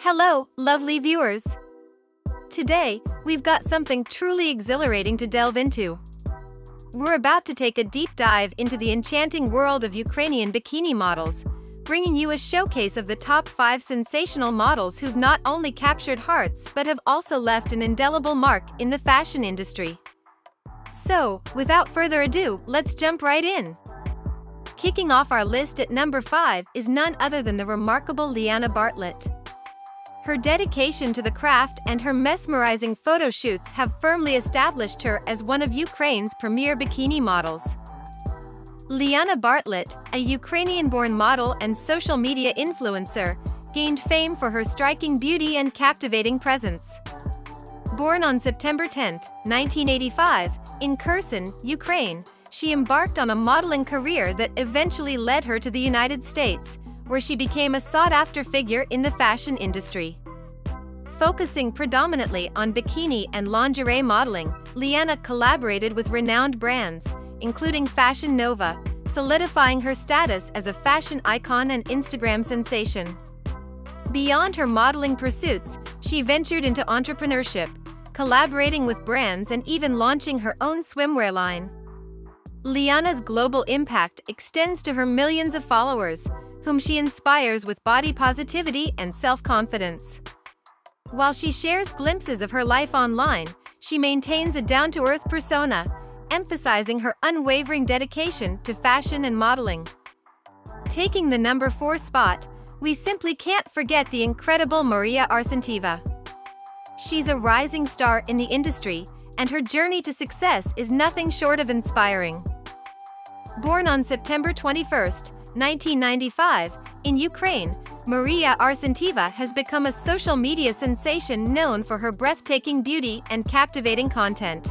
Hello, lovely viewers! Today, we've got something truly exhilarating to delve into. We're about to take a deep dive into the enchanting world of Ukrainian bikini models, bringing you a showcase of the top 5 sensational models who've not only captured hearts but have also left an indelible mark in the fashion industry. So, without further ado, let's jump right in. Kicking off our list at number 5 is none other than the remarkable Leanna Bartlett. Her dedication to the craft and her mesmerizing photo shoots have firmly established her as one of Ukraine's premier bikini models. Leanna Bartlett, a Ukrainian-born model and social media influencer, gained fame for her striking beauty and captivating presence. Born on September 10, 1985, in Kherson, Ukraine, she embarked on a modeling career that eventually led her to the United States, where she became a sought-after figure in the fashion industry. Focusing predominantly on bikini and lingerie modeling, Leanna collaborated with renowned brands, including Fashion Nova, solidifying her status as a fashion icon and Instagram sensation. Beyond her modeling pursuits, she ventured into entrepreneurship, collaborating with brands and even launching her own swimwear line. Leanna's global impact extends to her millions of followers, whom she inspires with body positivity and self-confidence. While she shares glimpses of her life online, she maintains a down-to-earth persona, emphasizing her unwavering dedication to fashion and modeling. Taking the number 4 spot, we simply can't forget the incredible Maria Arsentieva. She's a rising star in the industry, and her journey to success is nothing short of inspiring. Born on September 21, 1995, in Ukraine, Maria Arsentieva has become a social media sensation known for her breathtaking beauty and captivating content.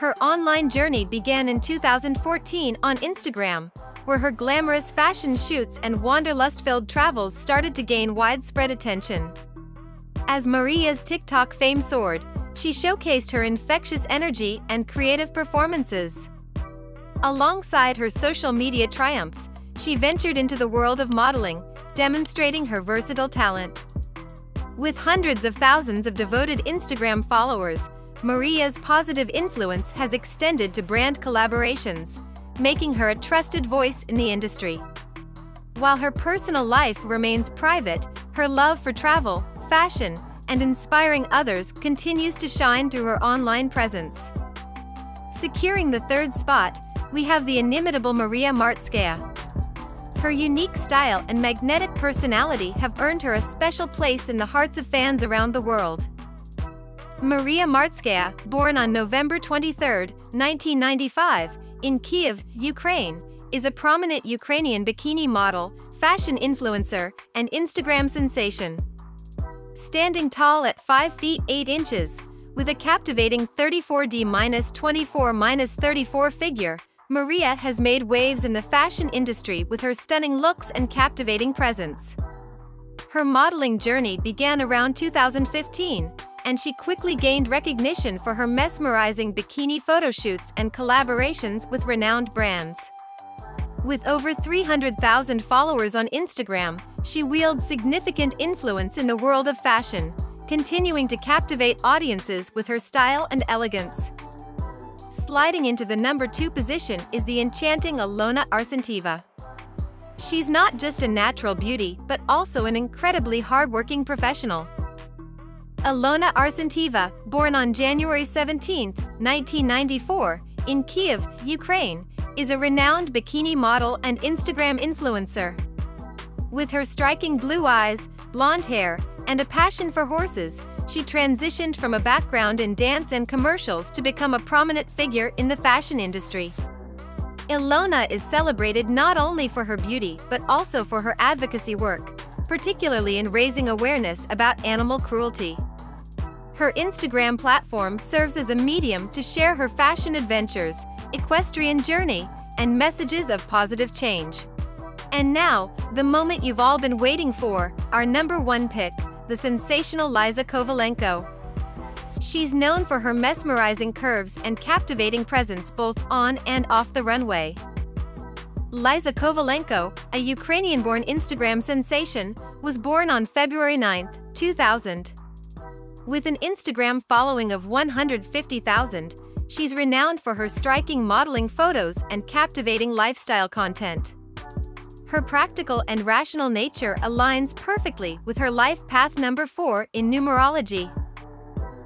Her online journey began in 2014 on Instagram, where her glamorous fashion shoots and wanderlust-filled travels started to gain widespread attention. As Maria's TikTok fame soared, she showcased her infectious energy and creative performances. Alongside her social media triumphs, she ventured into the world of modeling, demonstrating her versatile talent. With hundreds of thousands of devoted Instagram followers, Maria's positive influence has extended to brand collaborations, making her a trusted voice in the industry. While her personal life remains private, her love for travel, fashion, and inspiring others continues to shine through her online presence. Securing the third spot, we have the inimitable Maria Martskaya. Her unique style and magnetic personality have earned her a special place in the hearts of fans around the world. Maria Martskaya, born on November 23, 1995, in Kiev, Ukraine, is a prominent Ukrainian bikini model, fashion influencer, and Instagram sensation. Standing tall at 5 feet 8 inches, with a captivating 34D-24-34 figure, Maria has made waves in the fashion industry with her stunning looks and captivating presence. Her modeling journey began around 2015, and she quickly gained recognition for her mesmerizing bikini photoshoots and collaborations with renowned brands. With over 300,000 followers on Instagram, she wields significant influence in the world of fashion, continuing to captivate audiences with her style and elegance. Sliding into the number two position is the enchanting Ilona Arsentieva. She's not just a natural beauty, but also an incredibly hardworking professional. Ilona Arsentieva, born on January 17, 1994, in Kiev, Ukraine, is a renowned bikini model and Instagram influencer. With her striking blue eyes, blonde hair, and a passion for horses, she transitioned from a background in dance and commercials to become a prominent figure in the fashion industry. Ilona is celebrated not only for her beauty but also for her advocacy work, particularly in raising awareness about animal cruelty. Her Instagram platform serves as a medium to share her fashion adventures, equestrian journey, and messages of positive change. And now, the moment you've all been waiting for, our number one pick, the sensational Liza Kovalenko. She's known for her mesmerizing curves and captivating presence both on and off the runway. Liza Kovalenko, a Ukrainian-born Instagram sensation, was born on February 9, 2000. With an Instagram following of 150,000, she's renowned for her striking modeling photos and captivating lifestyle content. Her practical and rational nature aligns perfectly with her life path number 4 in numerology.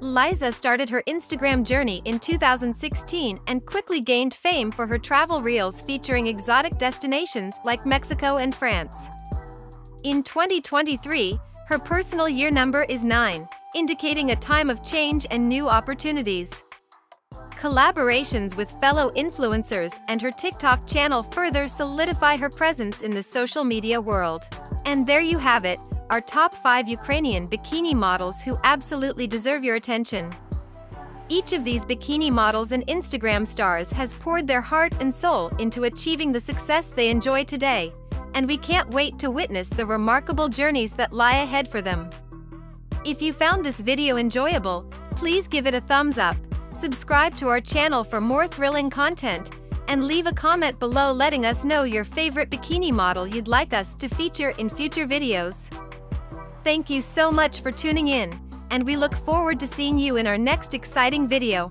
Liza started her Instagram journey in 2016 and quickly gained fame for her travel reels featuring exotic destinations like Mexico and France. In 2023, her personal year number is 9, indicating a time of change and new opportunities. Collaborations with fellow influencers and her TikTok channel further solidify her presence in the social media world. And there you have it, our top 5 Ukrainian bikini models who absolutely deserve your attention. Each of these bikini models and Instagram stars has poured their heart and soul into achieving the success they enjoy today, and we can't wait to witness the remarkable journeys that lie ahead for them. If you found this video enjoyable, please give it a thumbs up subscribe to our channel for more thrilling content, and leave a comment below letting us know your favorite bikini model you'd like us to feature in future videos. Thank you so much for tuning in, and we look forward to seeing you in our next exciting video.